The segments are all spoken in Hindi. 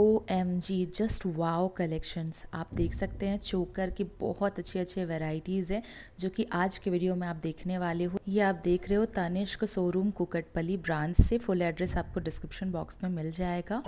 O M G just wow collections आप देख सकते हैं, चोकर की बहुत अच्छी अच्छी वेराइटीज़ हैं, जो कि आज के वीडियो में आप देखने वाले हो। ये आप देख रहे हो तानिश्क शोरूम कुकटपली ब्रांच से। फुल एड्रेस आपको डिस्क्रिप्शन बॉक्स में मिल जाएगा।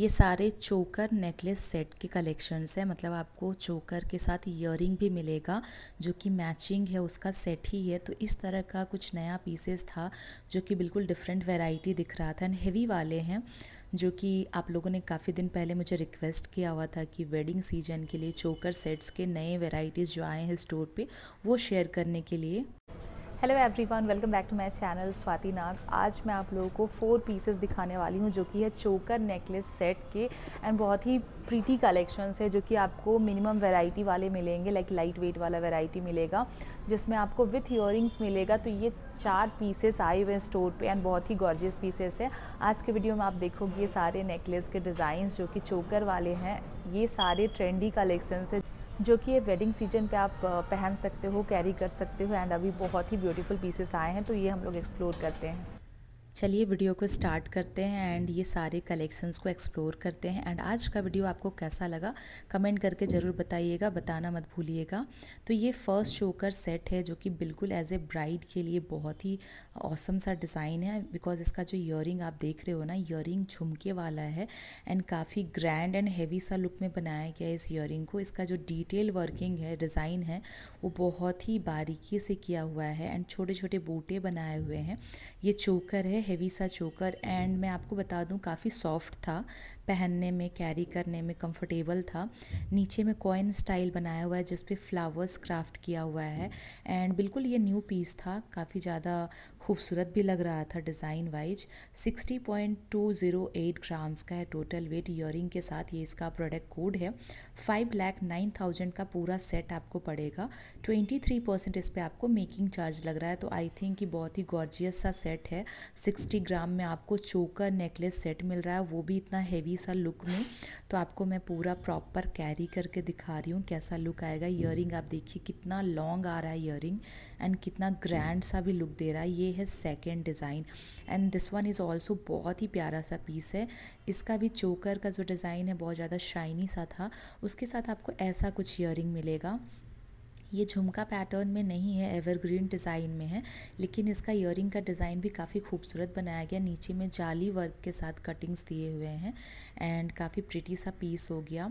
ये सारे चोकर नेकलेस सेट के कलेक्शंस हैं। मतलब आपको चोकर के साथ ईयर भी मिलेगा, जो कि मैचिंग है, उसका सेट ही है। तो इस तरह का कुछ नया पीसेस था, जो कि बिल्कुल डिफरेंट वेराइटी दिख रहा था। एंड हेवी वाले हैं, जो कि आप लोगों ने काफ़ी दिन पहले मुझे रिक्वेस्ट किया हुआ था कि वेडिंग सीज़न के लिए चोकर सेट्स के नए वेराइटीज़ जो आए हैं स्टोर पे, वो शेयर करने के लिए। Hello everyone welcome back to my channel Swati Nag आज मैं आप लोगों को फोर पीसेस दिखाने वाली हूँ, जो कि है चोकर नेकलेस सेट के एंड बहुत ही प्रीटी कलेक्शंस है, जो कि आपको मिनिमम वैरायटी वाले मिलेंगे लाइक लाइट वेट वाला वैरायटी मिलेगा, जिसमें आपको विथ ईयरिंग्स मिलेगा। तो ये चार पीसेस आए हुए हैं स्टोर पे एंड बहुत ही गॉर्जियस पीसेस है। आज के वीडियो में आप देखोगे ये सारे नेकलेस के डिज़ाइंस जो कि चोकर वाले हैं, ये सारे ट्रेंडी कलेक्शंस है। जो कि ये वेडिंग सीज़न पे आप पहन सकते हो कैरी कर सकते हो एंड अभी बहुत ही ब्यूटीफुल पीसेस आए हैं तो ये हम लोग एक्सप्लोर करते हैं। चलिए वीडियो को स्टार्ट करते हैं एंड ये सारे कलेक्शंस को एक्सप्लोर करते हैं। एंड आज का वीडियो आपको कैसा लगा कमेंट करके ज़रूर बताइएगा, बताना मत भूलिएगा। तो ये फ़र्स्ट शोकर सेट है, जो कि बिल्कुल एज ए ब्राइड के लिए बहुत ही औसम सा डिज़ाइन है बिकॉज़ इसका जो ईयरिंग आप देख रहे हो ना ईयरिंग झुमके वाला है एंड काफ़ी ग्रैंड एंड हैवी सा लुक में बनाया गया है इस ईयरिंग को। इसका जो डिटेल वर्किंग है डिज़ाइन है, वो बहुत ही बारीकी से किया हुआ है एंड छोटे छोटे बूटे बनाए हुए हैं। ये चोकर है हैवी सा चोकर एंड मैं आपको बता दूँ, काफ़ी सॉफ्ट था, पहनने में कैरी करने में कंफर्टेबल था। नीचे में कॉइन स्टाइल बनाया हुआ है जिस पे फ्लावर्स क्राफ्ट किया हुआ है एंड बिल्कुल ये न्यू पीस था, काफ़ी ज़्यादा खूबसूरत भी लग रहा था डिज़ाइन वाइज। 60.208 ग्राम्स का है टोटल वेट ईयरिंग के साथ ये इसका प्रोडक्ट कोड है। फाइव लैख नाइन थाउज़ेंड का पूरा सेट आपको पड़ेगा। ट्वेंटी थ्री परसेंट इस पर आपको मेकिंग चार्ज लग रहा है। तो आई थिंक कि बहुत ही गॉर्जियस सा सेट है। सिक्सटी ग्राम में आपको चोकर नेकलेस सेट मिल रहा है। वो भी इतना हैवी सा लुक में। तो आपको मैं पूरा प्रॉपर कैरी करके दिखा रही हूँ कैसा लुक आएगा। ईयरिंग आप देखिए कितना लॉन्ग आ रहा है ईयरिंग एंड कितना ग्रैंड सा भी लुक दे रहा है। ये है second design and this one is also बहुत ही प्यारा सा पीस है। इसका भी चोकर का जो डिज़ाइन है, बहुत ज़्यादा शाइनी सा था। उसके साथ आपको ऐसा कुछ ईयरिंग मिलेगा। ये झुमका पैटर्न में नहीं है एवरग्रीन डिज़ाइन में है, लेकिन इसका ईयरिंग का डिज़ाइन भी काफ़ी खूबसूरत बनाया गया। नीचे में जाली वर्क के साथ कटिंग्स दिए हुए हैं एंड काफ़ी प्रिटी सा पीस हो गया।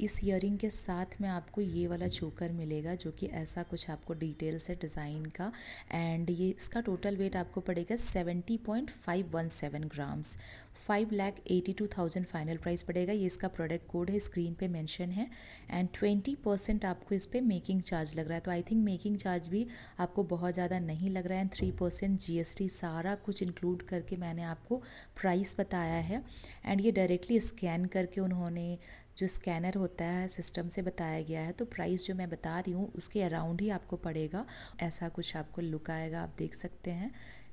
इस ईयरिंग के साथ में आपको ये वाला चोकर मिलेगा, जो कि ऐसा कुछ आपको डिटेल से डिज़ाइन का। एंड ये, इसका टोटल वेट आपको पड़ेगा seventy point five one seven grams five lakh eighty two thousand final price पड़ेगा। ये इसका प्रोडक्ट कोड है स्क्रीन पे मेंशन है। एंड ट्वेंटी परसेंट आपको इस पर मेकिंग चार्ज लग रहा है। तो आई थिंक मेकिंग चार्ज भी आपको बहुत ज़्यादा नहीं लग रहा है। एंड थ्री परसेंट जी सारा कुछ इंक्लूड करके मैंने आपको प्राइस बताया है। एंड ये डायरेक्टली स्कैन करके उन्होंने जो स्कैनर होता है, सिस्टम से बताया गया है तो प्राइस जो मैं बता रही हूँ, उसके अराउंड ही आपको पड़ेगा। ऐसा कुछ आपको लुक आएगा, आप देख सकते हैं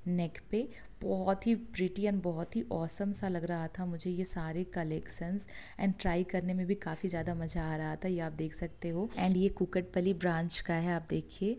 नेक पे। बहुत ही प्रिटी एंड बहुत ही औसम सा लग रहा था मुझे ये सारे कलेक्शंस एंड ट्राई करने में भी काफ़ी ज़्यादा मज़ा आ रहा था, ये आप देख सकते हो। एंड ये कुकटपली ब्रांच का है, आप देखिए।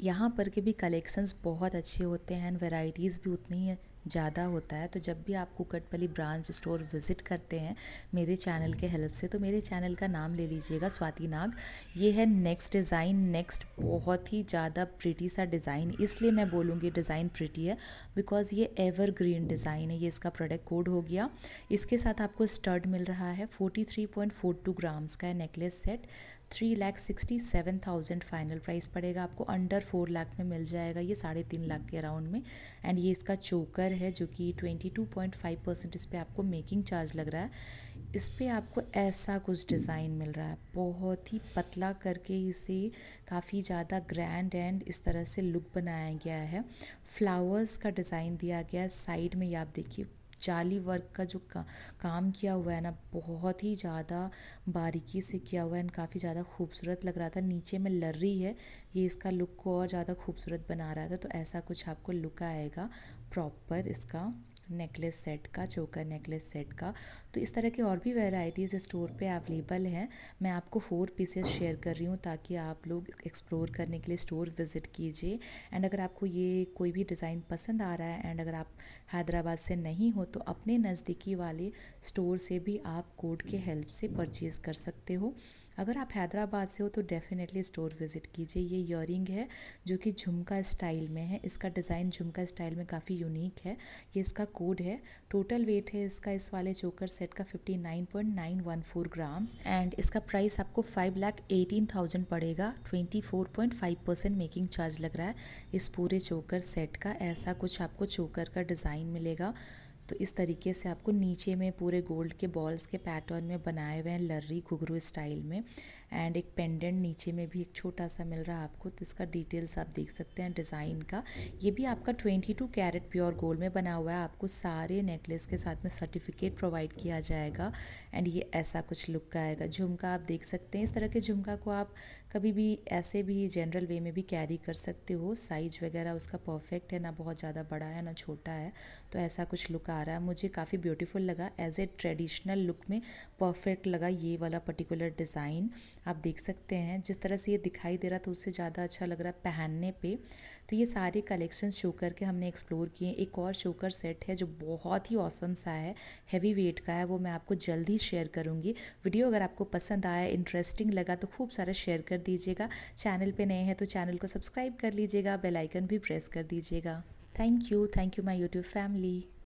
यहाँ पर के भी कलेक्शंस बहुत अच्छे होते हैं एंड वेराइटीज़ भी उतनी ही ज़्यादा होता है तो जब भी आप कुकटपली ब्रांच स्टोर विज़िट करते हैं मेरे चैनल के हेल्प से तो मेरे चैनल का नाम ले लीजिएगा स्वाति नाग। ये है नेक्स्ट डिज़ाइन, नेक्स्ट बहुत ही ज़्यादा प्रिटी सा डिज़ाइन। इसलिए मैं बोलूँगी डिज़ाइन प्रिटी है बिकॉज़ ये एवर ग्रीन डिज़ाइन है, ये इसका प्रोडक्ट कोड हो गया। इसके साथ आपको स्टर्ड मिल रहा है forty three point four two grams का है necklace set three lakh sixty seven thousand final price पड़ेगा। आपको अंडर फोर लाख में मिल जाएगा ये साढ़े तीन लाख के अराउंड में। एंड ये इसका चोकर है जो कि twenty two point five percent इस पर आपको मेकिंग चार्ज लग रहा है। इस पर आपको ऐसा कुछ डिज़ाइन मिल रहा है। बहुत ही पतला करके इसे काफ़ी ज़्यादा ग्रैंड एंड इस तरह से लुक बनाया गया है। फ्लावर्स का डिज़ाइन दिया गया है। साइड में ये आप देखिए जाली वर्क का जो का, काम किया हुआ है ना बहुत ही ज़्यादा बारीकी से किया हुआ है एंड काफ़ी ज़्यादा खूबसूरत लग रहा था। नीचे में लर्री है ये इसका लुक को और ज़्यादा खूबसूरत बना रहा था तो ऐसा कुछ आपको लुक आएगा प्रॉपर इसका। नेकलेस सेट का चोकर नेकलेस सेट का। तो इस तरह की और भी वेराइटीज़ स्टोर पे अवेलेबल हैं। मैं आपको फोर पीसेस शेयर कर रही हूँ ताकि आप लोग एक्सप्लोर करने के लिए स्टोर विज़िट कीजिए। एंड अगर आपको ये कोई भी डिज़ाइन पसंद आ रहा है एंड अगर आप हैदराबाद से नहीं हो तो अपने नज़दीकी वाले स्टोर से भी आप कोड के हेल्प से परचेज़ कर सकते हो। अगर आप हैदराबाद से हो तो डेफ़िनेटली स्टोर विज़िट कीजिए। ये ईयरिंग है, जो कि झुमका स्टाइल में है। इसका डिज़ाइन झुमका स्टाइल में काफ़ी यूनिक है। ये इसका कोड है। टोटल वेट है इसका, इस वाले चोकर सेट का 59.914 ग्राम्स एंड इसका प्राइस आपको फाइव लाख एटीन थाउज़ेंड पड़ेगा। 24.5 परसेंट मेकिंग चार्ज लग रहा है। इस पूरे चोकर सेट का, ऐसा कुछ आपको चोकर का डिज़ाइन मिलेगा। तो इस तरीके से आपको नीचे में पूरे गोल्ड के बॉल्स के पैटर्न में बनाए हुए हैं लर्री घुघरू स्टाइल में। एंड एक पेंडेंट नीचे में भी एक छोटा सा मिल रहा है आपको तो इसका डिटेल्स आप देख सकते हैं डिज़ाइन का। ये भी आपका 22 कैरेट प्योर गोल्ड में बना हुआ है। आपको सारे नेकलेस के साथ में सर्टिफिकेट प्रोवाइड किया जाएगा। एंड ये ऐसा कुछ लुक का आएगा। झुमका आप देख सकते हैं। इस तरह के झुमका को आप कभी भी ऐसे भी जनरल वे में भी कैरी कर सकते हो। साइज़ वगैरह उसका परफेक्ट है, ना बहुत ज़्यादा बड़ा है, ना छोटा है। तो ऐसा कुछ लुक आ रहा है। मुझे काफ़ी ब्यूटीफुल लगा। एज ए ट्रेडिशनल लुक में परफेक्ट लगा ये वाला पर्टिकुलर डिज़ाइन आप देख सकते हैं, जिस तरह से ये दिखाई दे रहा था, उससे ज़्यादा अच्छा लग रहा है पहनने पे। तो ये सारे कलेक्शंस शो करके हमने एक्सप्लोर किए। एक और शोकर सेट है, जो बहुत ही औसम सा है हैवी वेट का है, वो मैं आपको जल्द ही शेयर करूँगी। वीडियो अगर आपको पसंद आया इंटरेस्टिंग लगा तो खूब सारा शेयर कर दीजिएगा। चैनल पर नए हैं तो चैनल को सब्सक्राइब कर लीजिएगा। बेलाइकन भी प्रेस कर दीजिएगा। Thank you thank you my YouTube family